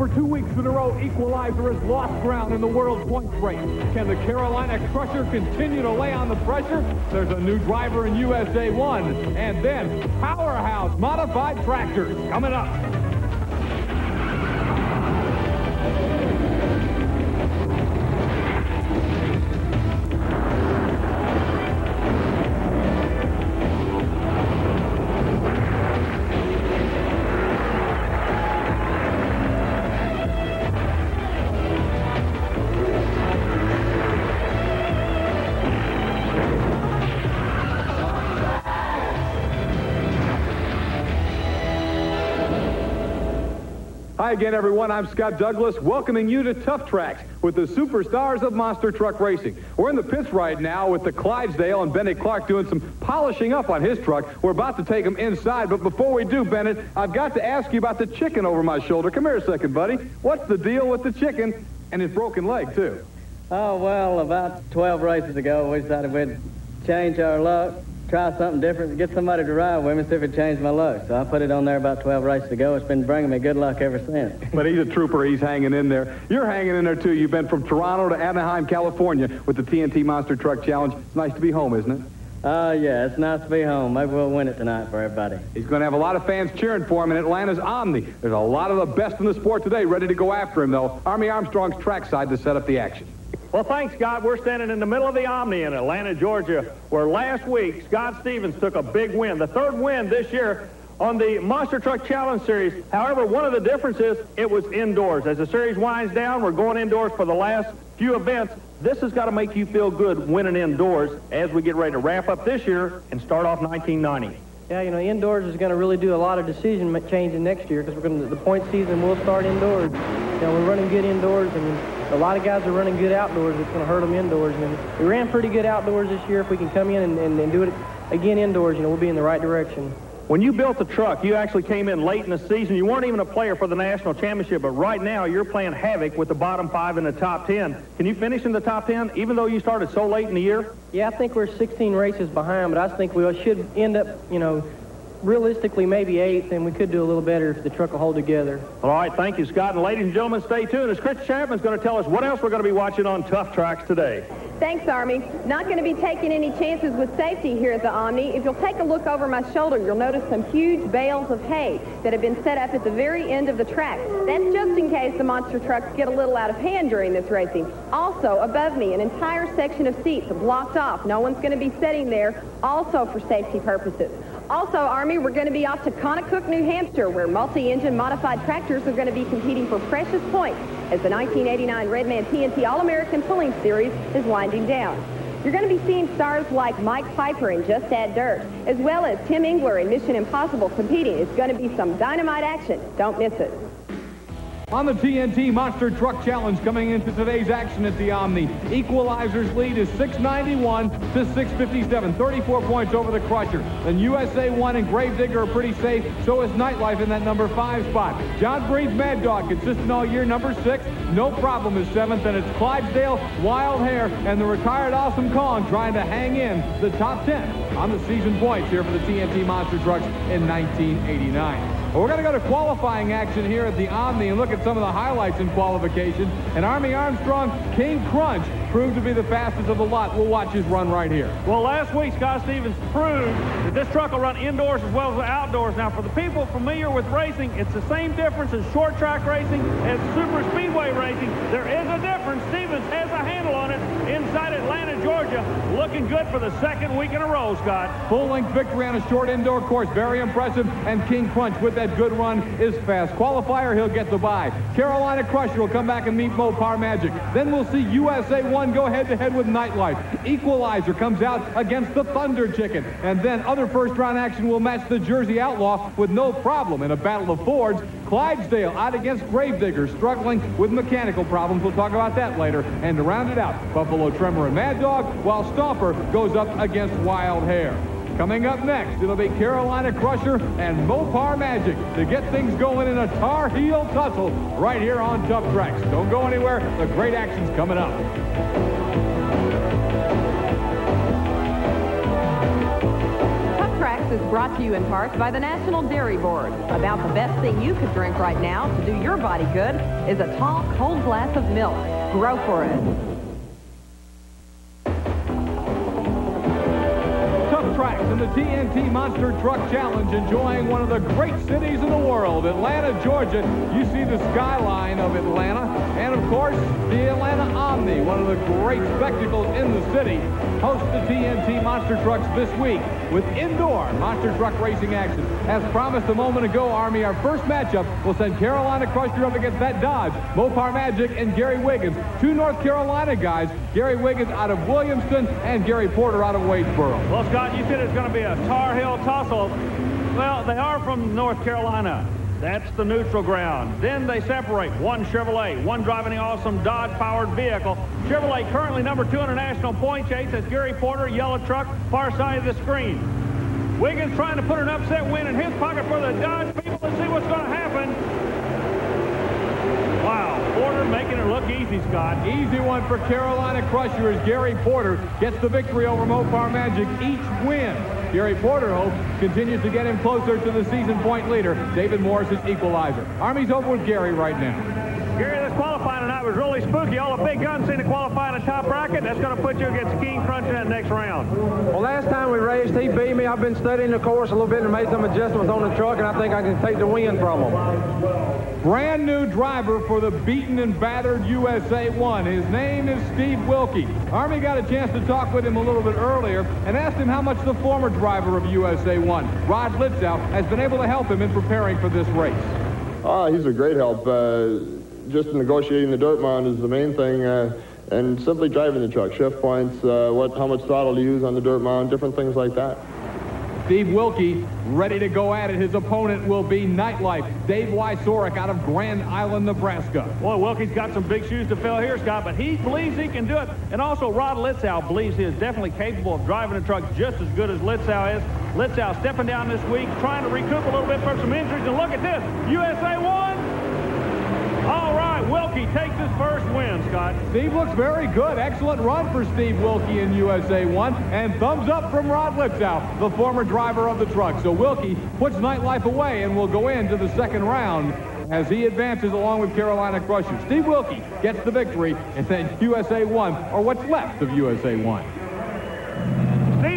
for two weeks in a row, Equalizer has lost ground in the world points race. Can the Carolina Crusher continue to lay on the pressure? There's a new driver in USA 1. And then Powerhouse Modified Tractors coming up. Hi again, everyone. I'm Scott Douglass, welcoming you to Tuff Trax with the superstars of monster truck racing. We're in the pits right now with the Clydesdale and Bennett Clark doing some polishing up on his truck. We're about to take him inside, but before we do, Bennett, I've got to ask you about the chicken over my shoulder. Come here a second, buddy. What's the deal with the chicken and his broken leg, too? Oh, well, about 12 races ago, we decided we'd change our luck, try something different, get somebody to ride with me, see if it changed my luck. So I put it on there about 12 races ago. It's been bringing me good luck ever since. But he's a trooper. He's hanging in there. You're hanging in there, too. You've been from Toronto to Anaheim, California with the TNT Monster Truck Challenge. It's nice to be home, isn't it? Oh, yeah, it's nice to be home. Maybe we'll win it tonight for everybody. He's going to have a lot of fans cheering for him in Atlanta's Omni. There's a lot of the best in the sport today ready to go after him, though. Army Armstrong's trackside to set up the action. Well, thanks, Scott. We're standing in the middle of the Omni in Atlanta, Georgia, where last week Scott Stevens took a big win, the third win this year on the Monster Truck Challenge Series. However, one of the differences, it was indoors. As the series winds down, we're going indoors for the last few events. This has got to make you feel good winning indoors as we get ready to wrap up this year and start off 1990. Yeah, you know, indoors is going to really do a lot of decision changing next year because we're going to the point season will start indoors. You know, we're running good indoors, and a lot of guys are running good outdoors. It's going to hurt them indoors. And we ran pretty good outdoors this year. If we can come in and, and, and do it again indoors, you know, we'll be in the right direction. When you built the truck, you actually came in late in the season. You weren't even a player for the national championship, but right now you're playing havoc with the bottom five in the top 10. Can you finish in the top 10, even though you started so late in the year? Yeah, I think we're 16 races behind, but I think we should end up, you know, realistically maybe eighth, and we could do a little better if the truck will hold together. All right, thank you, Scott. And ladies and gentlemen, stay tuned as Kris Chapman's going to tell us what else we're going to be watching on Tuff Trax today. Thanks, Army. Not going to be taking any chances with safety here at the Omni. If you'll take a look over my shoulder, you'll notice some huge bales of hay that have been set up at the very end of the track. That's just in case the monster trucks get a little out of hand during this racing. Also, above me, an entire section of seats blocked off. No one's going to be sitting there, also for safety purposes. Also, Army, we're going to be off to Contoocook, New Hampshire, where multi-engine modified tractors are going to be competing for precious points as the 1989 Redman TNT All-American Pulling Series is winding down. You're going to be seeing stars like Mike Piper in Just Add Dirt, as well as Tim Engler in Mission Impossible competing. It's going to be some dynamite action. Don't miss it. On the TNT Monster Truck Challenge coming into today's action at the Omni. Equalizer's lead is 691 to 657, 34 points over the Crusher. Then USA 1 and Grave Digger are pretty safe, so is Nightlife in that number 5 spot. John Breen's Mad Dog, consistent all year, number 6, no problem is 7th, and it's Clydesdale, Wild Hair, and the retired Awesome Kong trying to hang in the top 10 on the season points here for the TNT Monster Trucks in 1989. We're going to go to qualifying action here at the Omni and look at some of the highlights in qualification. And Army Armstrong, King Crunch, proved to be the fastest of the lot. We'll watch his run right here. Well, last week, Scott Stevens proved that this truck will run indoors as well as outdoors. Now, for the people familiar with racing, it's the same difference in short track racing as super speedway racing. There is a difference. Stevens has a handle on it inside Atlanta, Georgia. Looking good for the second week in a row, Scott. Full-length victory on a short indoor course. Very impressive. And King Crunch with that good run is fast. Qualifier, he'll get the bye. Carolina Crusher will come back and meet Mopar Magic. Then we'll see USA 1 go head-to-head with Nightlife. Equalizer comes out against the Thunder Chicken. And then other first-round action will match the Jersey Outlaw with no problem in a battle of Fords. Clydesdale out against Grave Digger, struggling with mechanical problems. We'll talk about that later. And to round it out, Buffalo Tremor and Mad Dog, while Stomper goes up against Wild Hair. Coming up next, it'll be Carolina Crusher and Mopar Magic to get things going in a Tar Heel tussle right here on Tuff Trax. Don't go anywhere. The great action's coming up. Tuff Trax is brought to you in part by the National Dairy Board. About the best thing you could drink right now to do your body good is a tall, cold glass of milk. Grow for it. Tracks in the TNT Monster Truck Challenge, enjoying one of the great cities in the world, Atlanta, Georgia. You see the skyline of Atlanta, and of course, the Atlanta Omni, one of the great spectacles in the city, hosts the TNT Monster Trucks this week with indoor monster truck racing action. As promised a moment ago, Army, our first matchup will send Carolina Crusher up against that Dodge, Mopar Magic, and Gary Wiggins. Two North Carolina guys, Gary Wiggins out of Williamston and Gary Porter out of Wadesboro. Well, Scott, you said it's going to be a Tar Heel tussle. Well, they are from North Carolina. That's the neutral ground. Then they separate. One Chevrolet, one driving the awesome Dodge-powered vehicle. Chevrolet currently number two in the national point chase. That's Gary Porter, yellow truck, far side of the screen. Wiggins trying to put an upset win in his pocket for the Dodge people. Let's see what's going to happen. Wow, Porter making it look easy, Scott. Easy one for Carolina Crusher as Gary Porter gets the victory over Mopar Magic each win. Gary Porter hopes continues to get him closer to the season point leader, David Morris's equalizer. Army's over with Gary right now. Gary, this qualifying tonight was really spooky. All the big guns seem to qualify in the top bracket. That's going to put you against King Crunch in that next round. Well, last time we raced, he beat me. I've been studying the course a little bit and made some adjustments on the truck, and I think I can take the win from him. Brand new driver for the beaten and battered USA 1. His name is Steve Wilkie. Army got a chance to talk with him a little bit earlier and asked him how much the former driver of USA 1, Rod Litzow, has been able to help him in preparing for this race. Oh, he's a great help. Uh, just negotiating the dirt mound is the main thing, uh, and simply driving the truck, shift points, uh, what, how much throttle to use on the dirt mound, different things like that. Steve Wilkie ready to go at it. His opponent will be Nightlife, Dave Wysorek out of Grand Island, Nebraska. Boy, Wilkie's got some big shoes to fill here, Scott, but he believes he can do it. And also, Rod Litzow believes he is definitely capable of driving a truck just as good as Litzow is. Litzow stepping down this week, trying to recoup a little bit from some injuries. And look at this, USA 1, all right, Wilkie takes his first win, Scott. Steve looks very good. Excellent run for Steve Wilkie in USA 1. And thumbs up from Rod Litzow, the former driver of the truck. So Wilkie puts Nightlife away and will go into the second round as he advances along with Carolina Crusher. Steve Wilkie gets the victory, and then USA 1, or what's left of USA 1.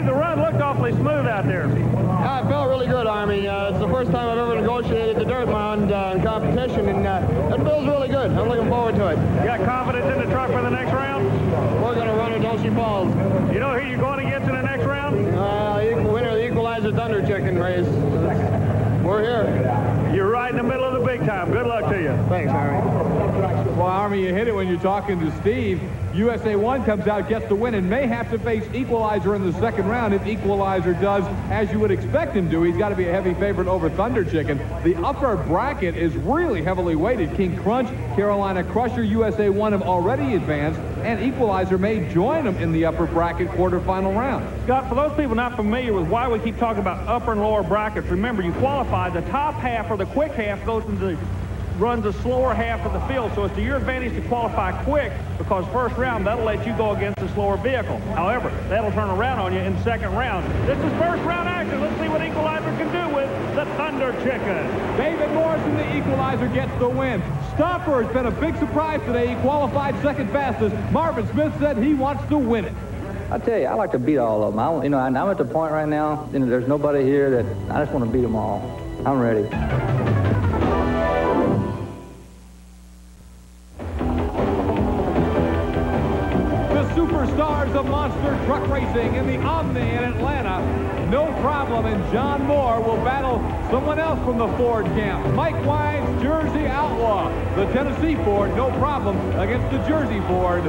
Steve, the run looked awfully smooth out there. Yeah, it felt really good, Army. Uh, it's the first time I've ever negotiated the dirt mound uh, in competition, and uh, it feels really good. I'm looking forward to it. You got confidence in the truck for the next round? We're going to run it until she falls. You know who you're going against in the next round? Uh, winner of the Equalizer Thunder Chicken race. We're here. You're right in the middle of the big time. Good luck to you. Thanks, Army. Well, Army, you hit it when you're talking to Steve. USA 1 comes out, gets the win, and may have to face Equalizer in the second round if Equalizer does as you would expect him to. He's got to be a heavy favorite over Thunder Chicken. The upper bracket is really heavily weighted. King Crunch, Carolina Crusher, USA 1 have already advanced, and Equalizer may join them in the upper bracket quarterfinal round. Scott, for those people not familiar with why we keep talking about upper and lower brackets, remember you qualify, the top half or the quick half goes into the runs a slower half of the field. So it's to your advantage to qualify quick because first round, that'll let you go against a slower vehicle. However, that'll turn around on you in second round. This is first round action. Let's see what Equalizer can do with the Thunder Chicken. David Morrison, the Equalizer, gets the win. Stomper has been a big surprise today. He qualified second fastest. Marvin Smith said he wants to win it. I tell you, I like to beat all of them. I, you know, I'm at the point right now, you know, there's nobody here that I just want to beat them all. I'm ready. Of monster truck racing in the Omni in Atlanta. No problem, and John Moore will battle someone else from the Ford camp. Mike Wine's Jersey Outlaw. The Tennessee Ford, no problem, against the Jersey Ford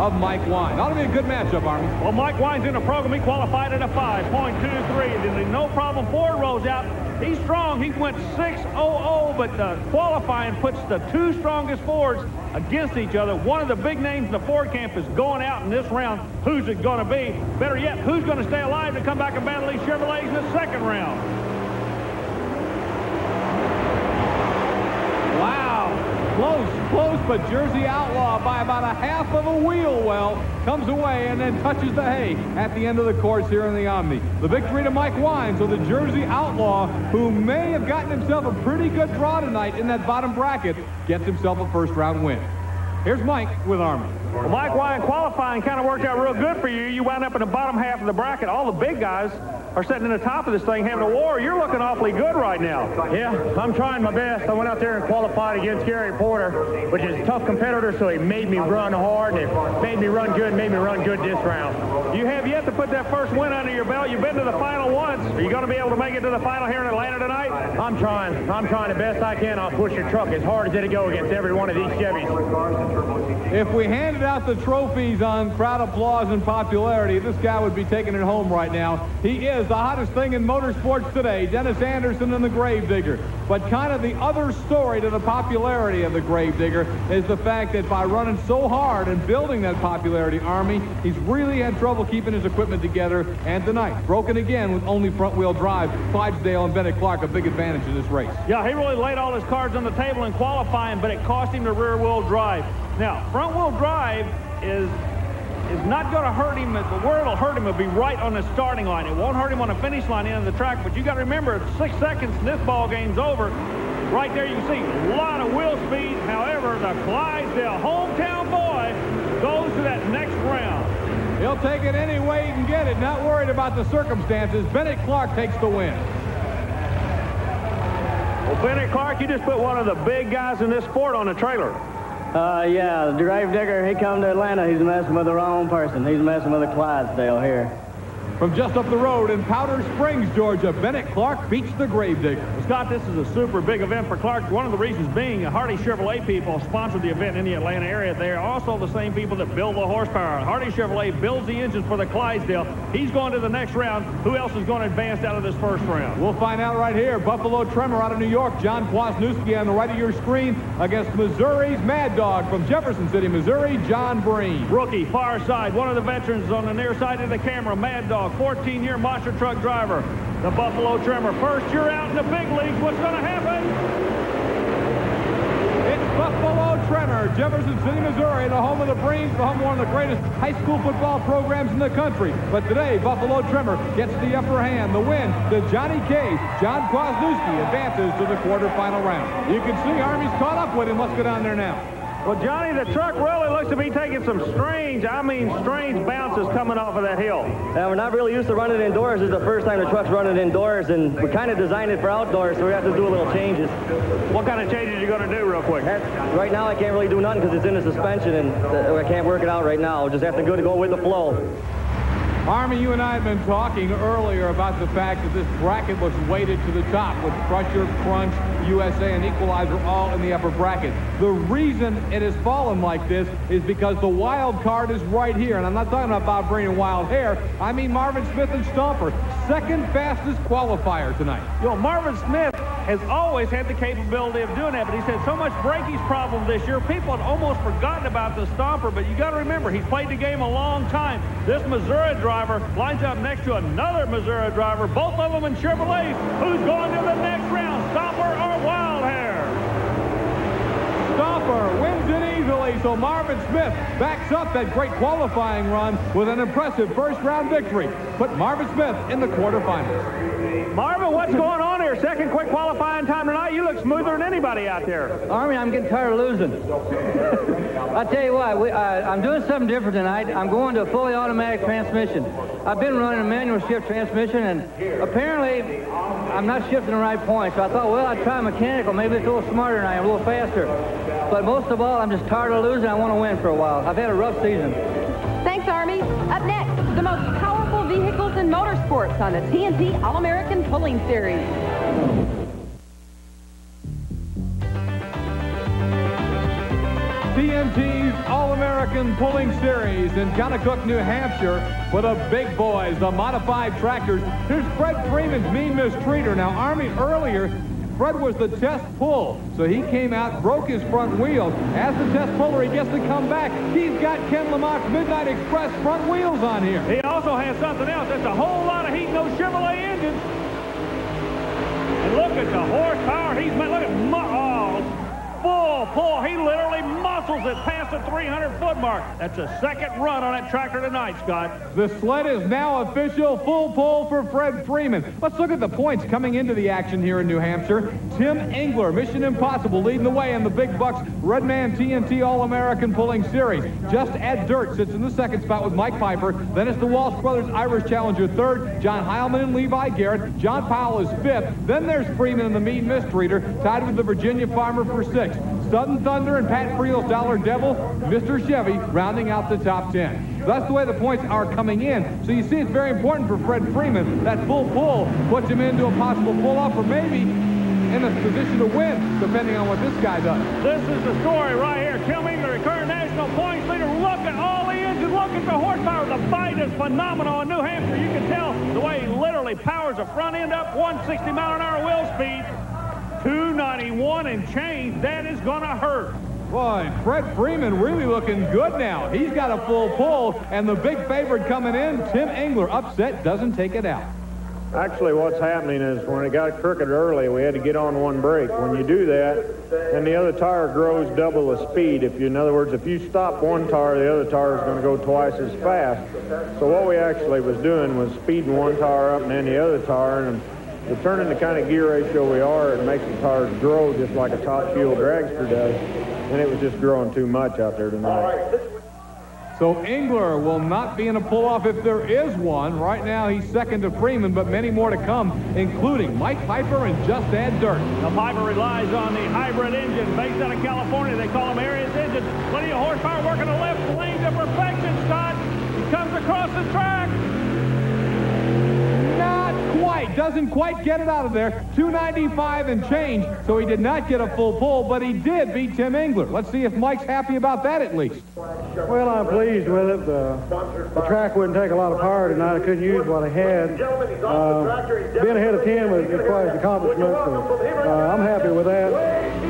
of Mike Wine. To be a good matchup, Army. Well, Mike Wine's in the program. He qualified at a 5.23. Then the no problem Ford rolls out. He's strong. He went 6-0 but the qualifying puts the two strongest Fords against each other. One of the big names in the Ford camp is going out in this round. Who's it going to be? Better yet, who's going to stay alive to come back and battle these Chevrolets in the second round? Wow. Close, close but Jersey Outlaw by about a half of a wheel well comes away and then touches the hay at the end of the course here in the Omni. The victory to Mike Wines, so the Jersey Outlaw, who may have gotten himself a pretty good draw tonight in that bottom bracket, gets himself a first round win. Here's Mike with Army. Well, Mike Wine qualifying kind of worked out real good for you. You wound up in the bottom half of the bracket. All the big guys are sitting in the top of this thing having a war. You're looking awfully good right now. Yeah, I'm trying my best. I went out there and qualified against Gary Porter, which is a tough competitor, so he made me run hard, and it made me run good, made me run good this round. You have yet to put that first win under your belt. You've been to the final once. Are you going to be able to make it to the final here in Atlanta tonight? I'm trying. I'm trying the best I can. I'll push your truck as hard as it'll go against every one of these Chevys. If we handed out the trophies on crowd applause and popularity, this guy would be taking it home right now. He is the hottest thing in motorsports today, Dennis Anderson and the Grave Digger. But kind of the other story to the popularity of the Grave Digger is the fact that by running so hard and building that popularity army, he's really had trouble keeping his equipment together. And tonight, broken again with only front-wheel drive. Clydesdale and Bennett Clark a big advantage in this race. Yeah, he really laid all his cards on the table in qualifying, but it cost him the rear-wheel drive. Now, front-wheel drive is is not going to hurt him. The word will hurt him It'll be right on the starting line. It won't hurt him on the finish line end of the track. But you got to remember, six seconds and this ball game's over. Right there, you can see a lot of wheel speed. However, the Clydesdale hometown boy goes to that next round. He'll take it any way he can get it. Not worried about the circumstances. Bennett Clark takes the win. Well, Bennett Clark, you just put one of the big guys in this sport on the trailer. Uh, yeah, the grave digger. he come to Atlanta, he's messing with the wrong person. He's messing with the Clydesdale here. From just up the road in Powder Springs, Georgia, Bennett Clark beats the Grave Digger. Well, Scott, this is a super big event for Clark. One of the reasons being uh, Hardy Chevrolet people sponsored the event in the Atlanta area. They are also the same people that build the horsepower. Hardy Chevrolet builds the engines for the Clydesdale. He's going to the next round. Who else is going to advance out of this first round? We'll find out right here. Buffalo Tremor out of New York. John Kwasniewski on the right of your screen against Missouri's Mad Dog from Jefferson City, Missouri, John Breen. Rookie, far side. One of the veterans on the near side of the camera, Mad Dog. 14-year monster truck driver, the Buffalo Tremor. First year out in the big leagues. What's going to happen? It's Buffalo Tremor, Jefferson City, Missouri, the home of the Breens, the home of one of the greatest high school football programs in the country. But today, Buffalo Tremor gets the upper hand. The win to Johnny K. John Kwasniewski advances to the quarterfinal round. You can see Army's caught up with him. Let's go down there now. Well, Johnny, the truck really looks to be taking some strange, I mean strange bounces coming off of that hill. Now, we're not really used to running indoors. This is the first time the truck's running indoors, and we kind of designed it for outdoors, so we have to do a little changes. What kind of changes you going to do real quick? That's, right now, I can't really do nothing because it's in the suspension, and uh, I can't work it out right now. Just have to go to go with the flow. Army, you and I have been talking earlier about the fact that this bracket was weighted to the top with Crusher, Crunch, USA, and Equalizer all in the upper bracket. The reason it has fallen like this is because the wild card is right here. And I'm not talking about Bob and Wild Hair. I mean Marvin Smith and Stomper. Second fastest qualifier tonight. Yo, Marvin Smith has always had the capability of doing that, but he's had so much brakies problem this year, people had almost forgotten about the Stomper, but you got to remember, he's played the game a long time. This Missouri driver lines up next to another Missouri driver, both of them in Chevrolets. Who's going to the next round, Stomper or Wild Hair? Stomper wins it easily, so Marvin Smith backs up that great qualifying run with an impressive first-round victory. Put Marvin Smith in the quarterfinals. Marvin, what's going on here? Second quick qualifying time tonight. You look smoother than anybody out there. Army, I'm getting tired of losing. I tell you what, we, uh, I'm doing something different tonight. I'm going to a fully automatic transmission. I've been running a manual shift transmission, and apparently I'm not shifting the right point. So I thought, well, I'd try mechanical. Maybe it's a little smarter than I am, a little faster. But most of all, I'm just tired of losing. I want to win for a while. I've had a rough season. Motorsports on the TNT All-American Pulling Series. TNT's All-American Pulling Series in Contoocook, New Hampshire for the big boys, the modified tractors. Here's Fred Freeman's Mean Mistreater. Now, Army earlier, Fred was the test pull, so he came out, broke his front wheel. As the test puller, he gets to come back. He's got Ken Lamott's Midnight Express front wheels on here. He also has something else. That's a whole lot of heat in those Chevrolet engines. And look at the horsepower he's made. Look at, oh, full pull. He literally muscles it past the 300-foot mark. That's a second run on that tractor tonight, Scott. The sled is now official. Full pull for Fred Freeman. Let's look at the points coming into the action here in New Hampshire. Tim Engler, Mission Impossible, leading the way in the Big Bucks Redman TNT All-American Pulling Series. Just Add Dirt sits in the second spot with Mike Piper. Then it's the Walsh Brothers Irish Challenger third. John Heilman and Levi Garrett. John Powell is fifth. Then there's Freeman and the Mean Mistreater, tied with the Virginia Farmer for sixth. Sudden Thunder and Pat Friel's Dollar Devil, Mr. Chevy rounding out the top 10. That's the way the points are coming in. So you see it's very important for Fred Freeman. That full pull puts him into a possible pull-off or maybe in a position to win, depending on what this guy does. This is the story right here. Tim Engler, the current national points leader. Look at all he is. Look at the horsepower. The fight is phenomenal in New Hampshire. You can tell the way he literally powers the front end up 160 mile an hour wheel speed. 291 and change. That is going to hurt. Boy, Fred Freeman really looking good now. He's got a full pull, and the big favorite coming in, Tim Engler, upset, doesn't take it out. Actually, what's happening is when it got crooked early, we had to get on one brake. When you do that, and the other tire grows double the speed. If you, in other words, if you stop one tire, the other tire is going to go twice as fast. So what we actually was doing was speeding one tire up and then the other tire, and to turning the kind of gear ratio we are, it makes the tires grow just like a top fuel dragster does. And it was just growing too much out there tonight. So Engler will not be in a pull-off if there is one. Right now, he's second to Freeman, but many more to come, including Mike Piper and Just Add Dirt. Now, Piper relies on the hybrid engine based out of California. They call him Arias engine. Plenty of horsepower working the left lane to perfection, Scott. He comes across the track quite, doesn't quite get it out of there. 295 and change, so he did not get a full pull, but he did beat Tim Engler. Let's see if Mike's happy about that at least. Well, I'm pleased with it. The, the track wouldn't take a lot of power tonight. I couldn't use what I had. Uh, being ahead of Tim is, quite an accomplishment, so uh, I'm happy with that.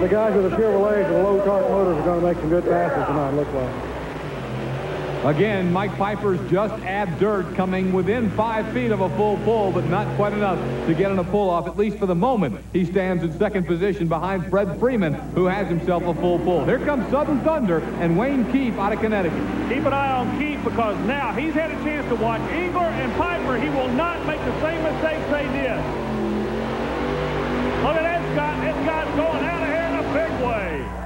The guys with the Chevrolets and the low torque motors are going to make some good passes tonight, look like. Again, Mike Piper's just add dirt coming within five feet of a full pull, but not quite enough to get in a pull-off, at least for the moment. He stands in second position behind Fred Freeman, who has himself a full pull. Here comes Southern Thunder and Wayne Keefe out of Connecticut. Keep an eye on Keefe because now he's had a chance to watch Engler and Piper. He will not make the same mistakes they did. Look at that, Scott. Got going out of here in a big way.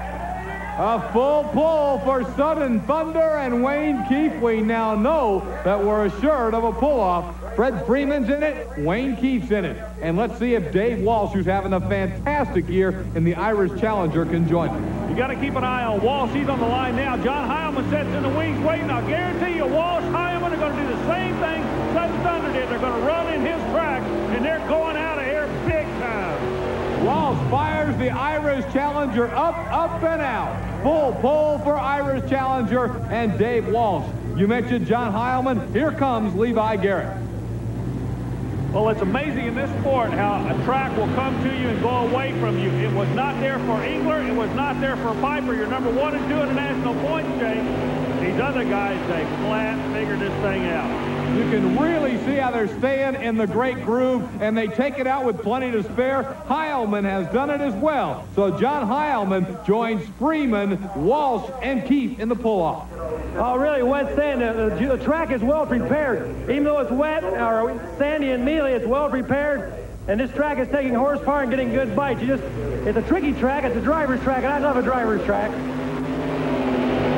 A full pull for Southern Thunder and Wayne Keefe. We now know that we're assured of a pull-off. Fred Freeman's in it, Wayne Keefe's in it. And let's see if Dave Walsh, who's having a fantastic year in the Irish Challenger, can join him. You got to keep an eye on Walsh. He's on the line now. John Heilman sets in the wings waiting. I guarantee you Walsh, Heilman are going to do the same thing Southern Thunder did. They're going to run in his track, and they're going out of. Fires the Irish Challenger up, up, and out. Full pull for Irish Challenger and Dave Walsh. You mentioned John Heilman. Here comes Levi Garrett. Well, it's amazing in this sport how a track will come to you and go away from you. It was not there for Engler. It was not there for Piper. Your number one is doing a national points chase. These other guys, they flat figure this thing out. You can really see how they're staying in the great groove, and they take it out with plenty to spare. Heilman has done it as well. So John Heilman joins Freeman, Walsh, and Keith in the pull-off. Oh, really, wet sand. The, uh, the, the, track is well prepared. Even though it's wet or sandy and mealy, it's well prepared. And this track is taking horsepower and getting good bites. You just, it's a tricky track. It's a driver's track, and I love a driver's track.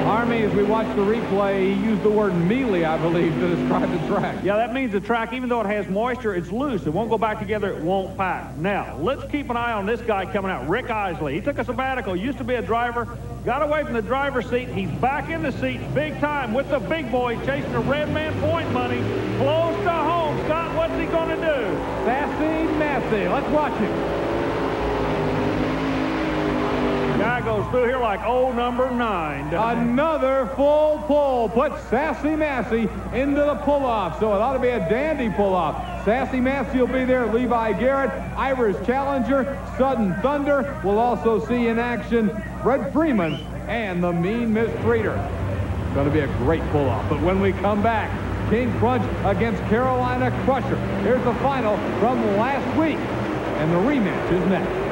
Army, as we watch the replay, he used the word mealy, I believe, to describe the track. Yeah, that means the track, even though it has moisture, it's loose. It won't go back together. It won't pack. Now, let's keep an eye on this guy coming out, Rick Isley. He took a sabbatical, used to be a driver, got away from the driver's seat. He's back in the seat big time with the big boy chasing the Redman point money. Close to home. Scott, what's he going to do? Sassy Massey. Let's watch him. Guy goes through here like old number nine. Another full pull. Put Sassy Massey into the pull-off. So it ought to be a dandy pull-off. Sassy Massey will be there. Levi Garrett, Irish Challenger, Sudden Thunder. We'll also see in action Fred Freeman and the Mean Mistreater. It's going to be a great pull-off. But when we come back, King Crunch against Carolina Crusher. Here's the final from last week. And the rematch is next.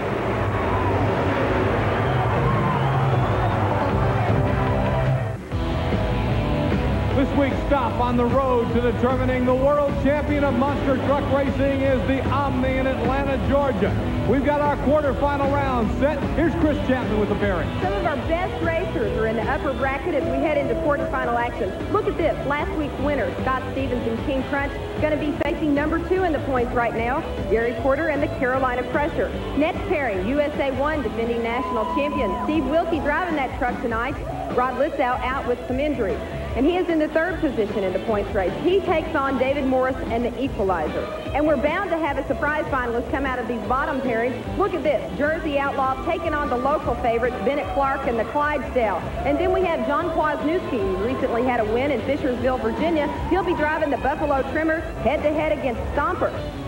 Week's stop on the road to determining the world champion of monster truck racing is the Omni in Atlanta, Georgia. We've got our quarterfinal round set. Here's Kris Chapman with the pairing. Some of our best racers are in the upper bracket as we head into quarterfinal action. Look at this. Last week's winner, Scott Stevens and King Crunch, going to be facing number two in the points right now, Gary Porter and the Carolina Crusher. Next pairing, USA 1 defending national champion Steve Wilkie driving that truck tonight. Rod Litzow out with some injuries and he is in the third position in the points race. He takes on David Morris and the Equalizer. And we're bound to have a surprise finalist come out of these bottom pairings. Look at this, Jersey Outlaw taking on the local favorites, Bennett Clark and the Clydesdale. And then we have John Kwasniewski, who recently had a win in Fishersville, Virginia. He'll be driving the Buffalo Tremor head-to-head -head against Stomper.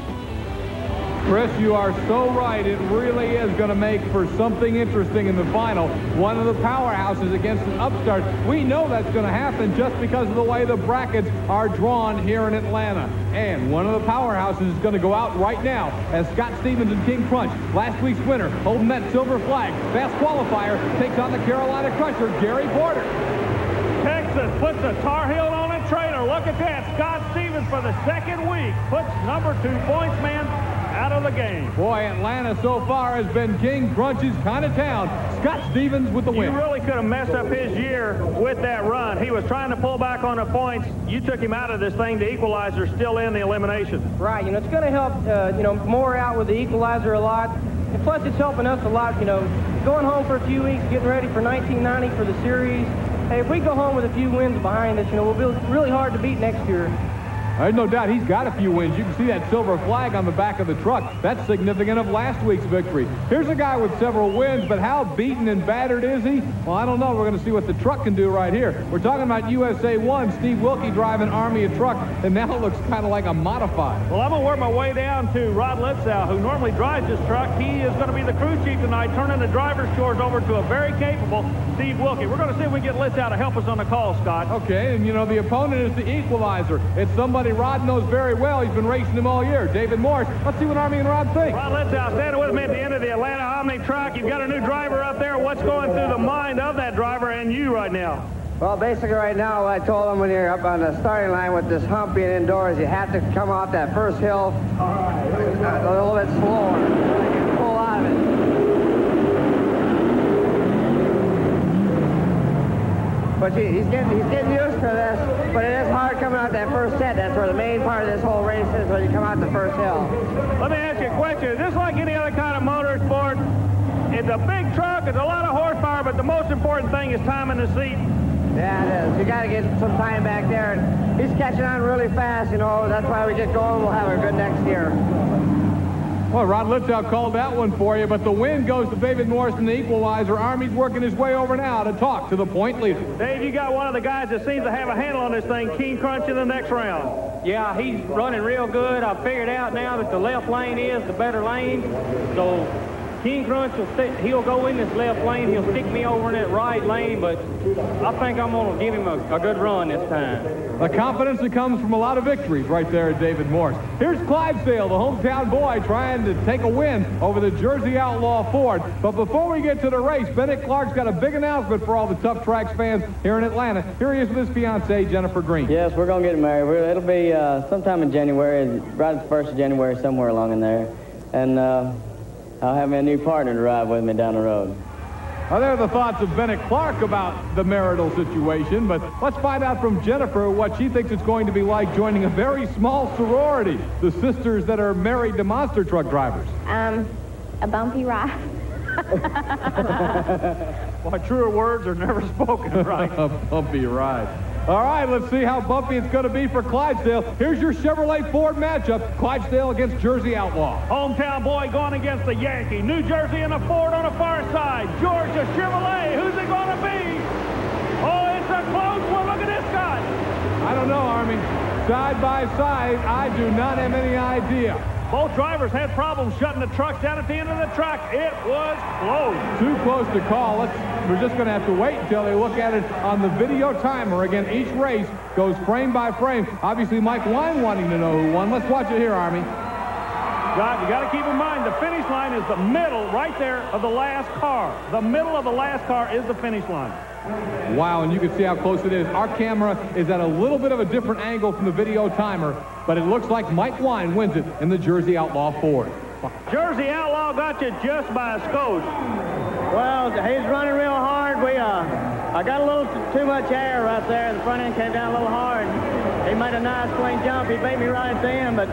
Kris, you are so right. It really is going to make for something interesting in the final. One of the powerhouses against an upstart. We know that's going to happen just because of the way the brackets are drawn here in Atlanta. And one of the powerhouses is going to go out right now as Scott Stevens and King Crunch, last week's winner, holding that silver flag. Fast qualifier takes on the Carolina Crusher, Gary Porter. Texas puts a Tar Heel on a trailer. Look at that. Scott Stevens for the second week puts number two points man out of the game. Boy, Atlanta so far has been King Crunch's kind of town. Scott Stevens with the win. You really could have messed up his year with that run. He was trying to pull back on the points. You took him out of this thing. The equalizer still in the elimination. Right. You know, it's going to help, uh, you know, more out with the equalizer a lot. And plus, it's helping us a lot, you know, going home for a few weeks, getting ready for 1990 for the series. Hey, if we go home with a few wins behind us, you know, we'll be really hard to beat next year. There's no doubt he's got a few wins. You can see that silver flag on the back of the truck. That's significant of last week's victory. Here's a guy with several wins, but how beaten and battered is he? Well, I don't know. We're going to see what the truck can do right here. We're talking about USA 1, Steve Wilkie driving Army a truck, and now it looks kind of like a modified. Well, I'm going to work my way down to Rod Litzow, who normally drives this truck. He is going to be the crew chief tonight, turning the driver's chores over to a very capable Steve Wilkie. We're going to see if we can get Litzow to help us on the call, Scott. Okay, and you know, the opponent is the equalizer. It's somebody Rod knows very well. He's been racing him all year. David Morris. Let's see what Army and Rod think. Well, let's stand with me at the end of the Atlanta Omni track. You've got a new driver up there. What's going through the mind of that driver and you right now? Well, basically right now, I told him when you're up on the starting line with this hump being indoors, you have to come off that first hill a little bit slower. Pull out of it. But he's getting he's getting used to this. But it is hard coming out that first set. That's where the main part of this whole race is when you come out the first hill. Let me ask you a question. Is this like any other kind of motorsport? It's a big truck. It's a lot of horsepower. But the most important thing is time in the seat. Yeah, it is. You got to get some time back there. And he's catching on really fast. You know, that's why we get going. We'll have a good next year. Well, Rod Litzow called that one for you, but the win goes to David Morris in the equalizer. Army's working his way over now to talk to the point leader. Dave, you got one of the guys that seems to have a handle on this thing, King Crunch, in the next round. Yeah, he's running real good. I've figured out now that the left lane is the better lane. So King Crunch will stick, he'll go in this left lane. He'll stick me over in that right lane, but I think I'm going to give him a, a, good run this time. The confidence that comes from a lot of victories right there at David Morris. Here's Clydesdale, the hometown boy, trying to take a win over the Jersey Outlaw Ford. But before we get to the race, Bennett Clark's got a big announcement for all the Tuff Trax fans here in Atlanta. Here he is with his fiancee, Jennifer Green. Yes, we're going to get married. We're, it'll be uh, sometime in January, right at the 1st of January, somewhere along in there. And uh, I'll have me a new partner to ride with me down the road. Well, there are the thoughts of Bennett Clark about the marital situation, but let's find out from Jennifer what she thinks it's going to be like joining a very small sorority, the sisters that are married to monster truck drivers. Um, a bumpy ride. Why, truer words are never spoken, right? a bumpy ride. All right, let's see how bumpy it's going to be for Clydesdale. Here's your Chevrolet Ford matchup. Clydesdale against Jersey Outlaw. Hometown boy going against the Yankee. New Jersey and a Ford on the far side. Georgia Chevrolet. Who's it going to be? Oh, it's a close one. Look at this guy. I don't know, Army. Side by side, I do not have any idea. Both drivers had problems shutting the trucks down at the end of the track. It was close. Too close to call. Let's, we're just going to have to wait until they look at it on the video timer. Again, each race goes frame by frame. Obviously, Mike Wine wanting to know who won. Let's watch it here, Army. God, you got to keep in mind, the finish line is the middle right there of the last car. The middle of the last car is the finish line. Wow, and you can see how close it is. Our camera is at a little bit of a different angle from the video timer, but it looks like Mike Wine wins it in the Jersey Outlaw Ford. Jersey Outlaw got you just by a skosh. Well, he's running real hard. We, uh, I got a little too much air right there. The front end came down a little hard. He made a nice clean jump. He beat me right at the end, but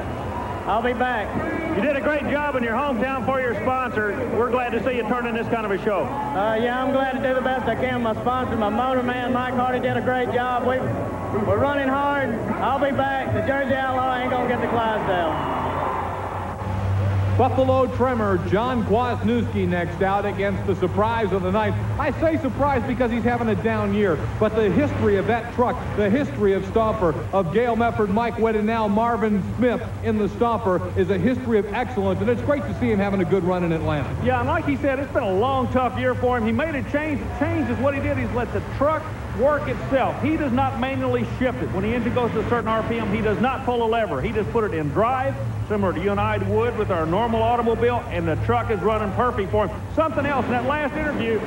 I'll be back. You did a great job in your hometown for your sponsor. We're glad to see you turning this kind of a show. Uh, yeah, I'm glad to do the best I can. My sponsor, my motor man, Mike Hardy, did a great job. We, we're running hard. I'll be back. The Jersey Outlaw ain't going to get the Clydesdale. Buffalo Tremor, John Kwasniewski next out against the surprise of the night. I say surprise because he's having a down year, but the history of that truck, the history of Stomper, of Gail Mefford, Mike Witt, and now Marvin Smith in the Stomper is a history of excellence, and it's great to see him having a good run in Atlanta. Yeah, and like he said, it's been a long, tough year for him. He made a change. Change is what he did. He's let the truck work itself. He does not manually shift it. When the engine goes to a certain RPM, he does not pull a lever. He just put it in drive, similar to you and I would with our normal automobile, and the truck is running perfect for him. Something else, in that last interview,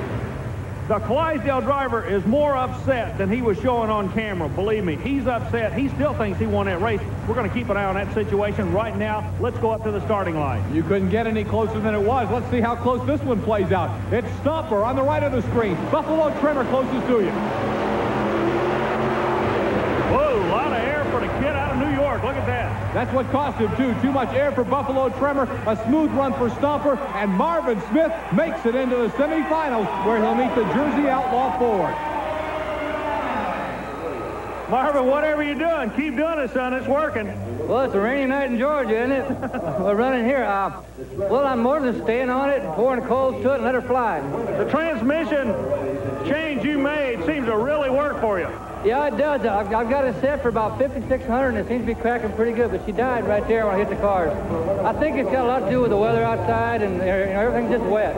the Clydesdale driver is more upset than he was showing on camera. Believe me, he's upset. He still thinks he won that race. We're going to keep an eye on that situation right now. Let's go up to the starting line. You couldn't get any closer than it was. Let's see how close this one plays out. It's Stomper on the right of the screen. Buffalo Tremor closest to you. Whoa, a lot of air for the kid out of New York. Look at that. That's what cost him, too. Too much air for Buffalo Tremor, a smooth run for Stomper, and Marvin Smith makes it into the semifinals where he'll meet the Jersey Outlaw Ford. Marvin, whatever you're doing, keep doing it, son. It's working. Well, it's a rainy night in Georgia, isn't it? We're running here. Uh, well, I'm more than staying on it and pouring coals to it and let her fly. The transmission change you made seems to really work for you. Yeah, it does. I've, I've got it set for about 5,600, and it seems to be cracking pretty good, but she died right there when I hit the cars. I think it's got a lot to do with the weather outside, and you know, everything's just wet.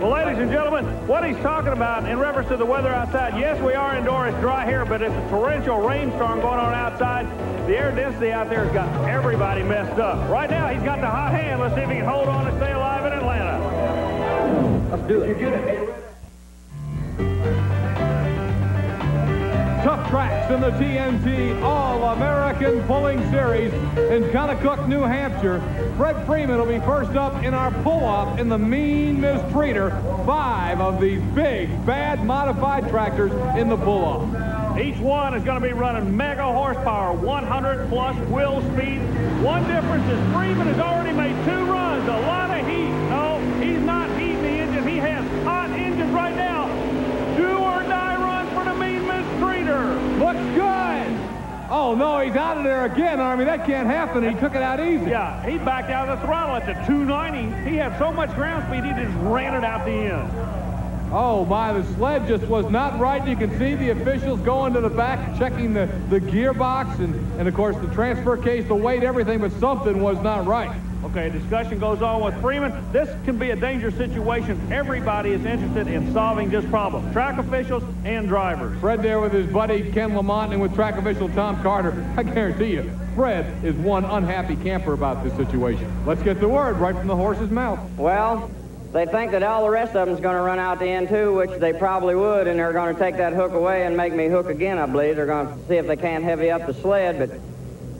Well, ladies and gentlemen, what he's talking about in reference to the weather outside, yes, we are indoors, it's dry here, but it's a torrential rainstorm going on outside. The air density out there has got everybody messed up. Right now, he's got the hot hand. Let's see if he can hold on and stay alive in Atlanta. Let's do it. Tuff Trax in the TNT All-American Pulling Series in Contoocook, New Hampshire. Fred Freeman will be first up in our pull-up in the Mean Mistreater. Five of these big, bad modified tractors in the pull-up. Each one is going to be running mega horsepower, 100 plus wheel speed. One difference is Freeman has already made two runs, a lot of heat. No, he's not heating the engine. He has hot engines right now. Do or die run for the Mean Mistreater. Looks good. Oh, no, he's out of there again, Army. That can't happen. He took it out easy. Yeah, he backed out of the throttle at the 290. He had so much ground speed, he just ran it out the end. Oh, my, the sled just was not right. You can see the officials going to the back, checking the, the gearbox, and, and, of course, the transfer case, the weight, everything, but something was not right. Okay, discussion goes on with Freeman. This can be a dangerous situation. Everybody is interested in solving this problem. Track officials and drivers. Fred there with his buddy Ken Lamont and with track official Tom Carter. I guarantee you, Fred is one unhappy camper about this situation. Let's get the word right from the horse's mouth. Well, they think that all the rest of them's going to run out the end too, which they probably would, and they're going to take that hook away and make me hook again, I believe. They're going to see if they can't heavy up the sled, but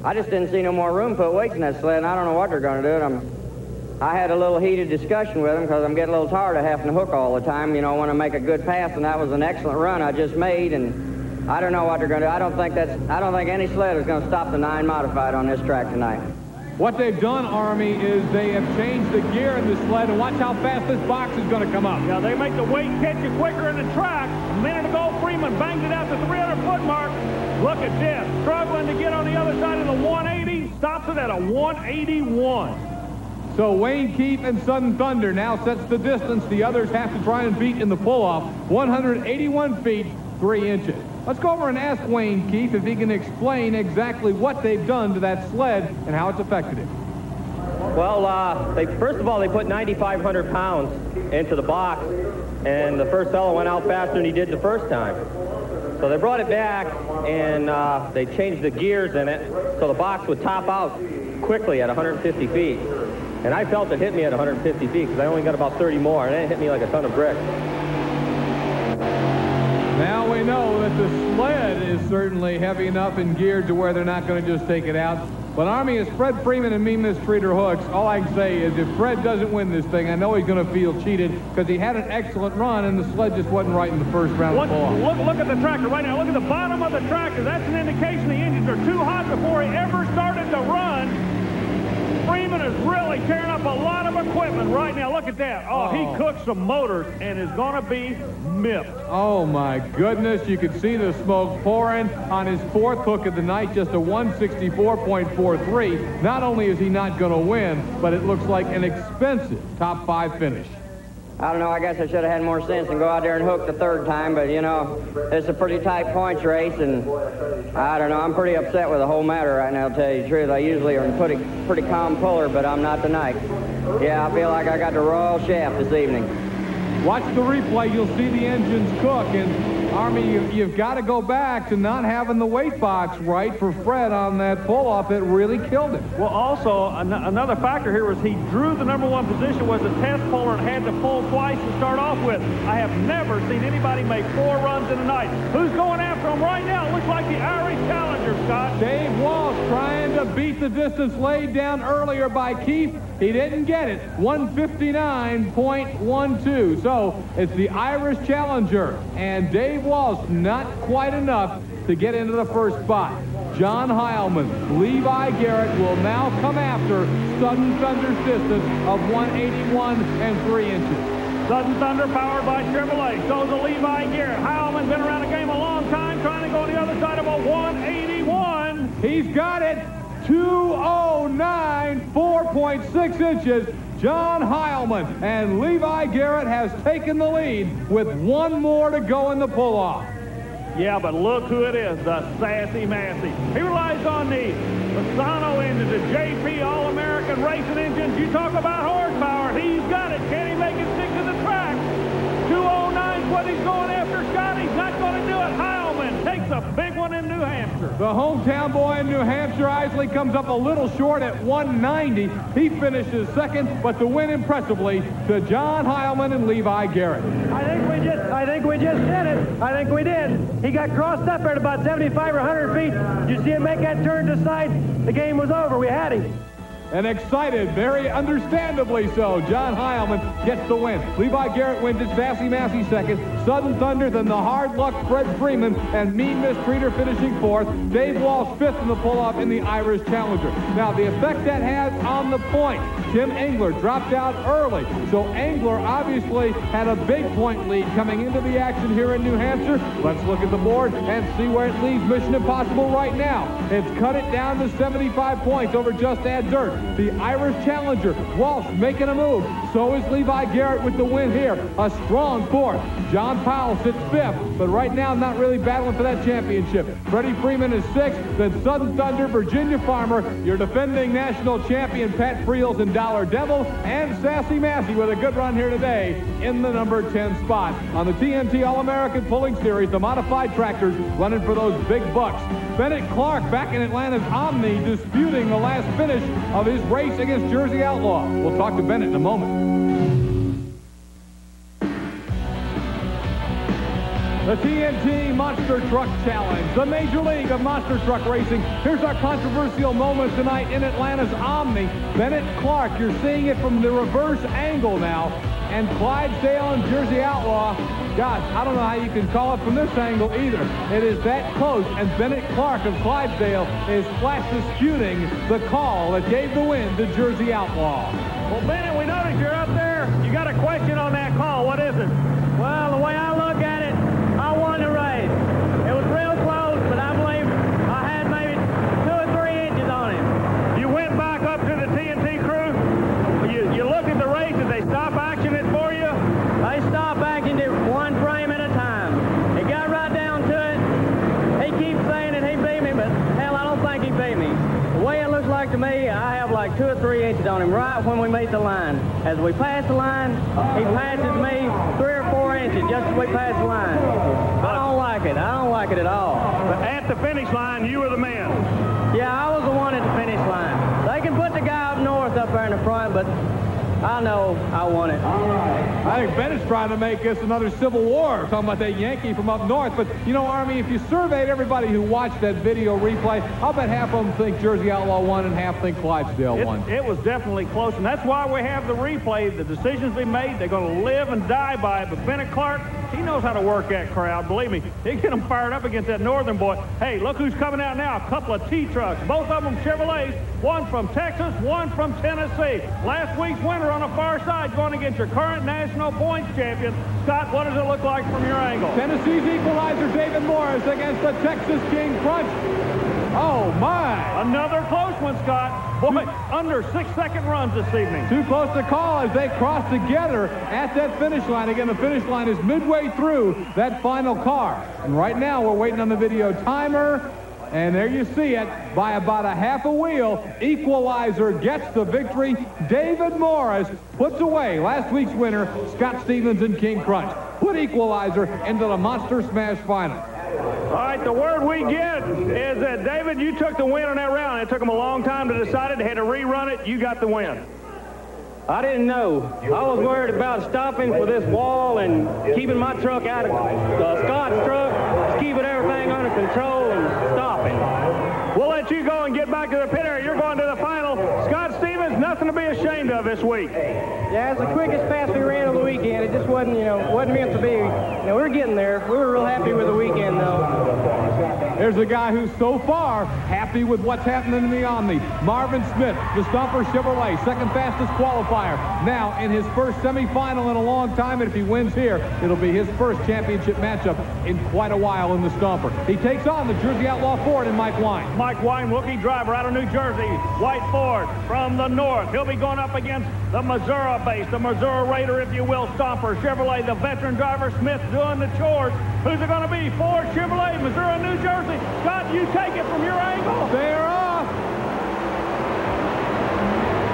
I just didn't see no more room to put weights in that sled, and I don't know what they're going to do. I'm, I had a little heated discussion with them because I'm getting a little tired of having to hook all the time, you know, when I make a good pass, and that was an excellent run I just made, and I don't know what they're going to do. I don't think that's, I don't think any sled is going to stop the nine modified on this track tonight. What they've done, Army, is they have changed the gear in the sled, and watch how fast this box is going to come up. Yeah, they make the weight catch you quicker in the track. A minute ago, Freeman banged it out the 300-foot mark. Look at this, struggling to get on the other side of the 180, stops it at a 181. So Wayne Keith and Sudden Thunder now sets the distance the others have to try and beat in the pull-off, 181 feet, 3 inches. Let's go over and ask Wayne Keith if he can explain exactly what they've done to that sled and how it's affected it. Well, uh, they, first of all, they put 9,500 pounds into the box, and the first fellow went out faster than he did the first time. So they brought it back, and uh, they changed the gears in it, so the box would top out quickly at 150 feet. And I felt it hit me at 150 feet, because I only got about 30 more, and it hit me like a ton of bricks. Now we know that the sled is certainly heavy enough and geared to where they're not going to just take it out. But Army is Fred Freeman and Mean Mistreater hooks. All I can say is if Fred doesn't win this thing, I know he's going to feel cheated because he had an excellent run and the sled just wasn't right in the first round Look, of ball. look, look at the tractor right now. Look at the bottom of the tractor. That's an indication the engines are too hot before he ever started to run. Freeman is really tearing up a lot of equipment right now. Look at that. Oh, Oh. he cooked some motors and is going to be miffed. Oh my goodness, you can see the smoke pouring on his fourth hook of the night, just a 164.43. Not only is he not going to win, but it looks like an expensive top five finish. I don't know, I guess I should have had more sense and go out there and hook the third time, but you know, it's a pretty tight points race, and I don't know, I'm pretty upset with the whole matter right now, to tell you the truth. I usually are a pretty, pretty calm puller, but I'm not tonight. Yeah, I feel like I got the royal shaft this evening. Watch the replay, you'll see the engines cook, and Army, you, you've got to go back to not having the weight box right for Fred on that pull-off. It really killed him. Well, also, an another factor here was he drew the number one position, was a test puller, and had to pull twice to start off with. I have never seen anybody make four runs in a night. Who's going after him right now? It looks like the Irish Challenger, Scott. Dave Walsh trying to beat the distance laid down earlier by Keith. He didn't get it. 159.12. So it's the Irish Challenger. And Dave Walsh not quite enough to get into the first spot. John Heilman, Levi Garrett will now come after Sudden Thunder's distance of 181 and 3 inches. Sudden Thunder powered by Chevrolet. So a Levi Garrett. Heilman's been around the game a long time trying to go on the other side of a 181. He's got it. 209, 4.6 inches. John Heilman and Levi Garrett has taken the lead with one more to go in the pull-off. Yeah, but look who it is, the Sassy Massey. He relies on the Masano engine, the JP All-American racing engines. You talk about horsepower, he's got it. Can he make it stick to the track? 209 is what he's going after, Scott. He's not going to do it. Heilman takes a big Hampshire. The hometown boy in New Hampshire, Isley, comes up a little short at 190. He finishes second, but the win impressively to John Heilman and Levi Garrett. I think we just, I think we just did it. I think we did. He got crossed up at about 75 or 100 feet. You see him make that turn to side. The game was over. We had him. And excited, very understandably so, John Heilman gets the win. Levi Garrett wins it, Sassy Massey second, Sudden Thunder, then the hard luck Fred Freeman, and Mean Mistreater finishing fourth. Dave Walsh fifth in the pull-off in the Irish Challenger. Now, the effect that has on the point, Tim Engler dropped out early, so Engler obviously had a big point lead coming into the action here in New Hampshire. Let's look at the board and see where it leaves Mission Impossible right now. It's cut it down to 75 points over Just Add Dirt. The Irish Challenger, Walsh making a move. So is Levi Garrett with the win here. A strong fourth. John Powell sits fifth, but right now not really battling for that championship. Freddie Freeman is sixth, then Sudden Thunder, Virginia Farmer, your defending national champion Pat Friels and Dollar Devil, and Sassy Massey with a good run here today in the number 10 spot. On the TNT All-American Pulling Series, the modified tractors running for those big bucks. Bennett Clark back in Atlanta's Omni disputing the last finish of his race against Jersey Outlaw. We'll talk to Bennett in a moment. The TNT Monster Truck Challenge, the Major League of Monster Truck Racing. Here's our controversial moment tonight in Atlanta's Omni. Bennett Clark, you're seeing it from the reverse angle now. And Clydesdale and Jersey Outlaw, gosh, I don't know how you can call it from this angle either. It is that close, and Bennett Clark of Clydesdale is flash disputing the call that gave the win to Jersey Outlaw. Well, Bennett, we noticed you're up there. You got a question on that call. What is it? Well, the way I look at it, I won the race. It was real close, but I believe I had maybe two or three inches on him. You went back up to the TNT crew. You, you looked at the race. Did they stop action it for you? They stopped acting it one frame at a time. It got right down to it. He keeps saying that he beat me, but hell, I don't think he beat me. The way it looks like to me, I have like two or three inches on him right when we meet the line. As we pass the line, he passes me three or four inches just as we pass the line. I don't like it. I don't like it at all. But at the finish line, you were the man. Yeah, I was the one at the finish line. They can put the guy up north up there in the front, but I know I want it. All right. I think Ben is trying to make this another civil war, talking about that Yankee from up north. But, you know, Army, if you surveyed everybody who watched that video replay, I'll bet half of them think Jersey Outlaw won and half think Clydesdale It, won. it was definitely close, and that's why we have the replay. The decisions they made, they're going to live and die by it. But Bennett Clark, he knows how to work that crowd. Believe me, he get them fired up against that Northern boy. Hey, look who's coming out now. A couple of T-trucks, both of them Chevrolets. One from Texas, one from Tennessee. Last week's winner on the far side going against your current national points champion. Scott, what does it look like from your angle? Tennessee's equalizer, David Morris, against the Texas King Crunch. Oh, my. Another close one, Scott. Boy, under six-second runs this evening. Too close to call as they cross together at that finish line. Again, the finish line is midway through that final car. And right now, we're waiting on the video timer. And there you see it. By about a half a wheel, Equalizer gets the victory. David Morris puts away last week's winner, Scott Stevens and King Crunch. Put Equalizer into the Monster Smash Final. All right, the word we get is that, David, you took the win on that round. It took them a long time to decide it. They had to rerun it. You got the win. I didn't know. I was worried about stopping for this wall and keeping my truck out of uh, Scott's truck, keeping everything under control and stopping. We'll let you go and get back to the pit area. You're going to the final. Scott Stevens, nothing to be ashamed of this week. Yeah, it's the quickest pass we ran weekend. It just wasn't, you know, wasn't meant to be. You know, we are getting there. We were real happy with the weekend, though. There's a guy who's so far happy with what's happening in the Omni. Marvin Smith, the Stomper Chevrolet, second fastest qualifier. Now in his first semifinal in a long time, and if he wins here, it'll be his first championship matchup in quite a while in the Stomper. He takes on the Jersey Outlaw Ford and Mike Wine. Mike Wine, rookie driver out of New Jersey. White Ford from the north. He'll be going up against the Missouri base, the Missouri Raider, if you will, Stomper. Chevrolet, the veteran driver, Smith doing the chores. Who's it going to be? Ford, Chevrolet, Missouri, New Jersey. Scott, you take it from your angle. They're.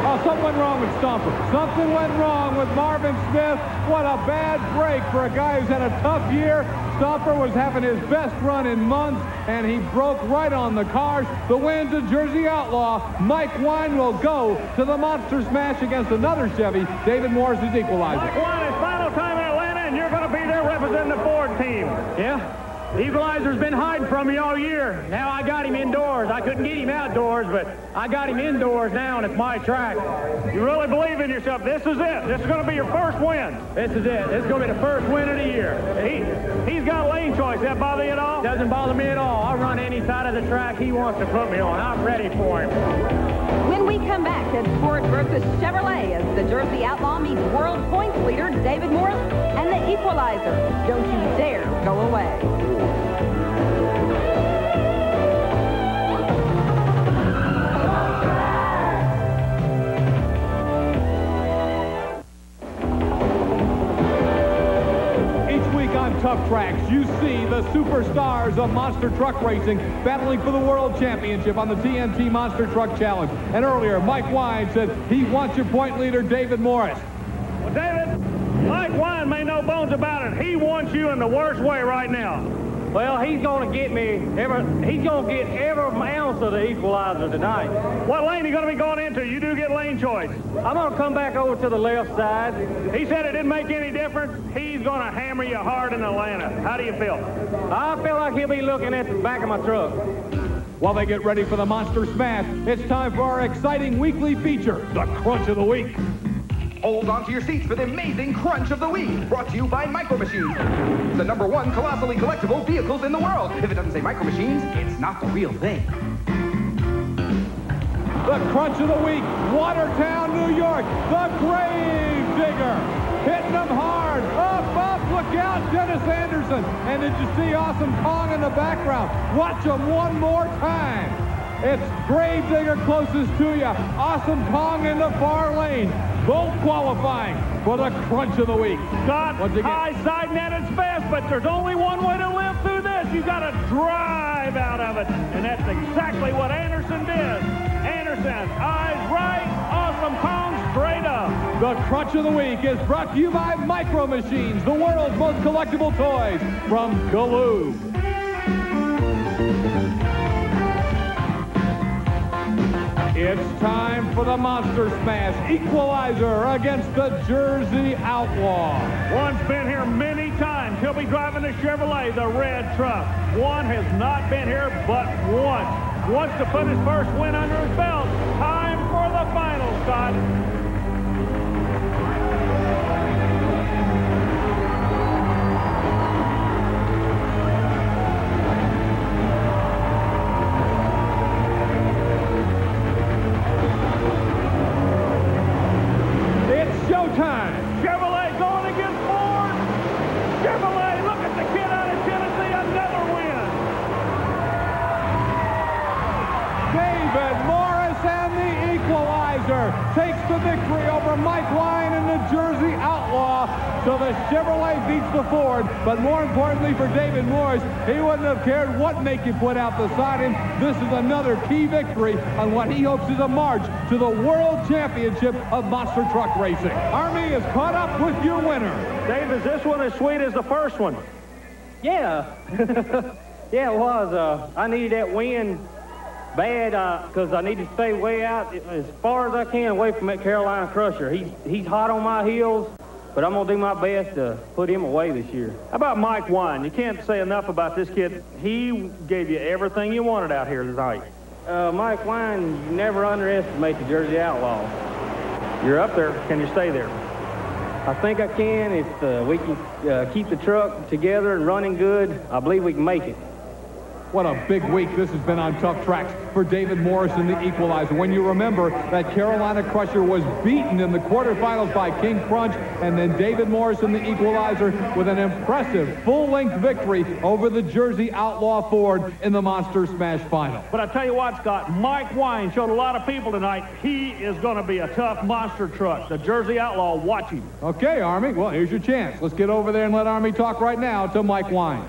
Oh, something went wrong with Stomper. Something went wrong with Marvin Smith. What a bad break for a guy who's had a tough year. Stomper was having his best run in months, and he broke right on the cars. The win to Jersey Outlaw. Mike Wine will go to the Monster Smash against another Chevy. David Morris is equalizer. Mike Wine, it's final time in Atlanta, and you're going to be there representing the Ford team. Yeah. Equalizer's been hiding from me all year. Now I got him indoors. I couldn't get him outdoors, but I got him indoors now, and it's my track. You really believe in yourself. This is it. This is going to be your first win. This is it. This is going to be the first win of the year. He, he's got lane choice. That bother you at all? Doesn't bother me at all. I'll run any side of the track he wants to put me on. I'm ready for him. When we come back, it's Ford versus Chevrolet as the Jersey Outlaw meets world points leader David Morris and the Equalizer. Don't you dare go away. Tuff Trax, you see the superstars of monster truck racing battling for the world championship on the TNT Monster Truck Challenge. And earlier, Mike Wine said he wants your point leader, David Morris. Well, David, Mike Wine made no bones about it. He wants you in the worst way right now. Well, he's going to get me every, he's going to get every ounce of the equalizer tonight. What lane are you going to be going into? You do get lane choice. I'm going to come back over to the left side. He said it didn't make any difference. He's going to hammer you hard in Atlanta. How do you feel? I feel like he'll be looking at the back of my truck. While they get ready for the Monster Smash, it's time for our exciting weekly feature, the Crunch of the Week. Hold on to your seats for the amazing Crunch of the Week, brought to you by Micro Machines, the number one colossally collectible vehicles in the world. If it doesn't say Micro Machines, it's not the real thing. The Crunch of the Week, Watertown, New York, the Grave Digger. Hitting them hard. Up, up, look out, Dennis Anderson. And did you see Awesome Kong in the background? Watch them one more time. It's Grave Digger closest to you. Awesome Kong in the far lane. Both qualifying for the Crunch of the Week. Scott, high side net is fast, but there's only one way to live through this. You got to drive out of it. And that's exactly what Anderson did. Anderson, eyes right, awesome Kong The Crunch of the Week is brought to you by Micro Machines, the world's most collectible toys from Galoob. It's time for the Monster Smash Equalizer against the Jersey Outlaw. One's been here many times. He'll be driving the Chevrolet, the red truck. One has not been here but once. Wants to put his first win under his belt. Time for the final, Scott. Showtime. Chevrolet going against Ford. Chevrolet, look at the kid out of Tennessee, another win. David Morris and the equalizer takes the victory over Mike Wine and the Jersey Outlaw. So the Chevrolet beats the Ford, but more importantly for David Morris, he wouldn't have cared what make you put out beside him. This is another key victory on what he hopes is a march to the World Championship of Monster Truck Racing. Army is caught up with your winner. Dave, is this one as sweet as the first one? Yeah. yeah, it was. Uh, I needed that win bad because I need to stay way out as far as I can away from that Carolina Crusher. He's, he's hot on my heels, but I'm going to do my best to put him away this year. How about Mike Wine? You can't say enough about this kid. He gave you everything you wanted out here tonight. Uh, Mike Wine, you never underestimate the Jersey Outlaws. You're up there. Can you stay there? I think I can. If uh, we can uh, keep the truck together and running good, I believe we can make it. What a big week this has been on Tuff Trax for David Morrison, the equalizer. When you remember that Carolina Crusher was beaten in the quarterfinals by King Crunch, and then David Morrison, the equalizer with an impressive full-length victory over the Jersey Outlaw Ford in the Monster Smash Final. But I tell you what, Scott, Mike Wine showed a lot of people tonight. He is going to be a tough monster truck. The Jersey Outlaw, watch him. Okay, Army. Well, here's your chance. Let's get over there and let Army talk right now to Mike Wine.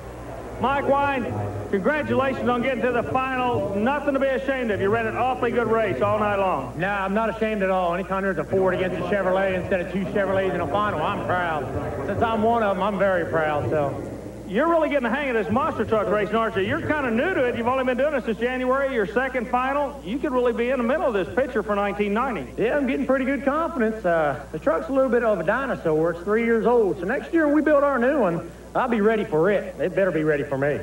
Mike Wine, congratulations on getting to the final. Nothing to be ashamed of. You ran an awfully good race all night long. No, I'm not ashamed at all. Anytime there's a Ford against a Chevrolet instead of two Chevrolets in a final, I'm proud. Since I'm one of them, I'm very proud. So You're really getting the hang of this monster truck racing, aren't you? You're kind of new to it. You've only been doing it since January, your second final. You could really be in the middle of this picture for 1990. yeah, I'm getting pretty good confidence. Uh, the truck's a little bit of a dinosaur. It's three years old. So next year when we build our new one, I'll be ready for it. It better be ready for me.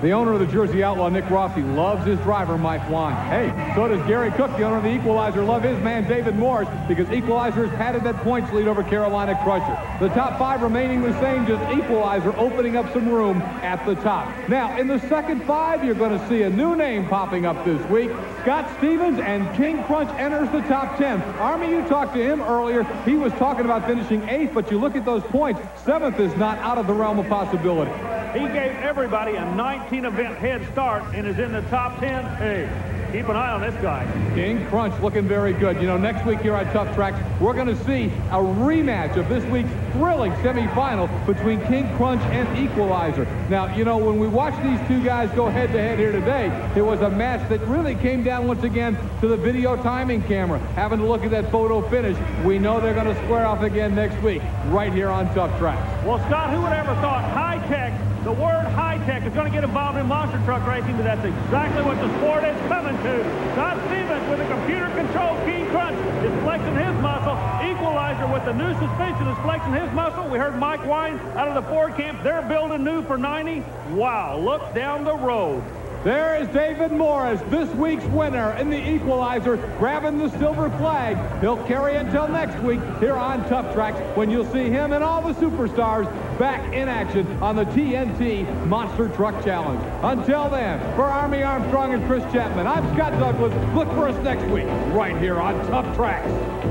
The owner of the Jersey Outlaw, Nick Rossi, loves his driver, Mike Wine. Hey, so does Gary Cook, the owner of the Equalizer, love his man, David Morris, because Equalizer has padded that points lead over Carolina Crusher. The top five remaining the same, just Equalizer opening up some room at the top. Now, in the second five, you're going to see a new name popping up this week. Scott Stevens and King Crunch enters the top 10. Army, you talked to him earlier. He was talking about finishing eighth, but you look at those points, seventh is not out of the realm of possibility. He gave everybody a 19-event head start and is in the top 10. Hey, keep an eye on this guy. King Crunch looking very good. You know, next week here on Tuff Trax, we're going to see a rematch of this week's thrilling semifinal between King Crunch and Equalizer. Now, you know, when we watch these two guys go head-to-head here today, it was a match that really came down once again to the video timing camera. Having to look at that photo finish, we know they're going to square off again next week, right here on Tuff Trax. Well, Scott, who would ever thought high-tech, the word high-tech is going to get involved in monster truck racing, but that's exactly what the sport is coming to. Scott Stevens with a computer-controlled King Crunch is flexing his muscle. Equalizer with the new suspension is flexing his muscle. We heard Mike Wine out of the Ford camp. They're building new for 90. Wow, look down the road. There is David Morris, this week's winner in the Equalizer, grabbing the silver flag. He'll carry until next week here on Tuff Trax when you'll see him and all the superstars back in action on the TNT Monster Truck Challenge. Until then, for Army Armstrong and Kris Chapman, I'm Scott Douglass. Look for us next week right here on Tuff Trax.